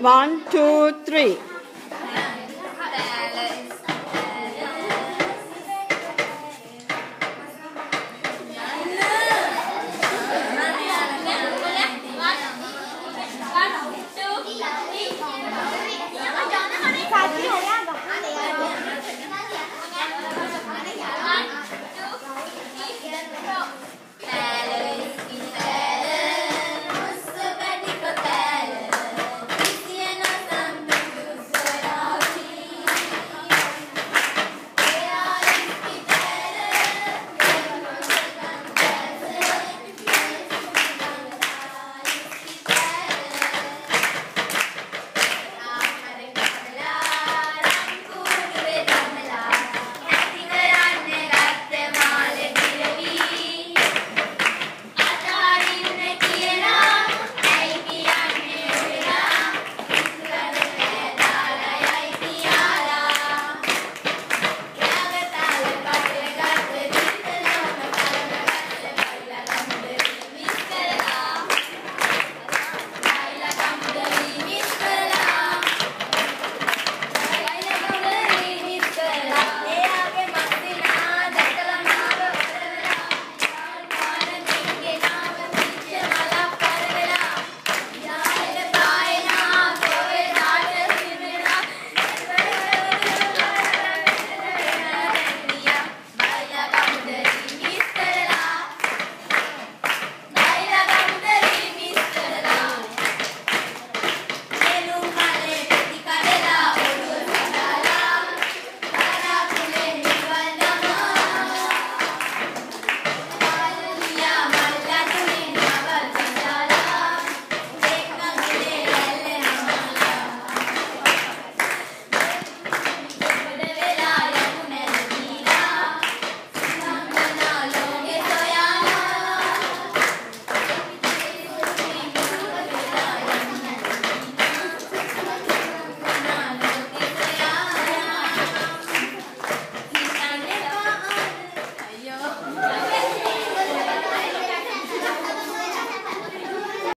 One, two, three.